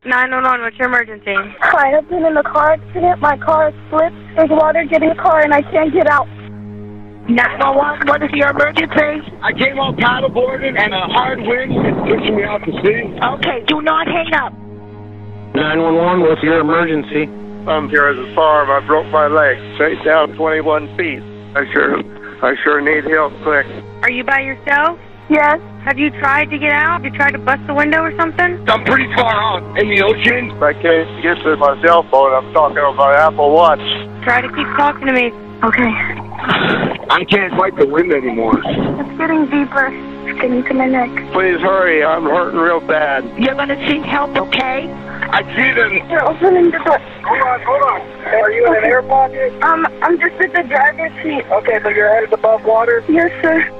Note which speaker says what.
Speaker 1: 911, what's your emergency?
Speaker 2: Hi, I've been in a car accident. My car slipped. There's water getting the car, and I can't get out.
Speaker 3: 911, what is your emergency?
Speaker 4: I came out paddleboarding and a hard wind is pushing me out to sea.
Speaker 3: Okay, do not hang up.
Speaker 5: 911, what's your emergency?
Speaker 6: I'm here at the farm. I broke my leg straight down 21 feet. I sure, I sure need help quick.
Speaker 1: Are you by yourself?
Speaker 2: Yes.
Speaker 1: Have you tried to get out? Have you tried to bust the window or something?
Speaker 4: I'm pretty far out in the ocean.
Speaker 6: I can't get to my cell phone. I'm talking on my Apple Watch.
Speaker 1: Try to keep talking to me.
Speaker 2: Okay.
Speaker 4: I can't fight the wind anymore.
Speaker 2: It's getting deeper. It's getting to my neck.
Speaker 6: Please hurry. I'm hurting real bad.
Speaker 3: You're going to seek help, okay?
Speaker 4: I see them.
Speaker 2: They're opening the door.
Speaker 6: Hold on, hold on. Are you in an air pocket?
Speaker 2: Um, I'm just at the driver's seat.
Speaker 6: Okay, so your head is above water?
Speaker 2: Yes, sir.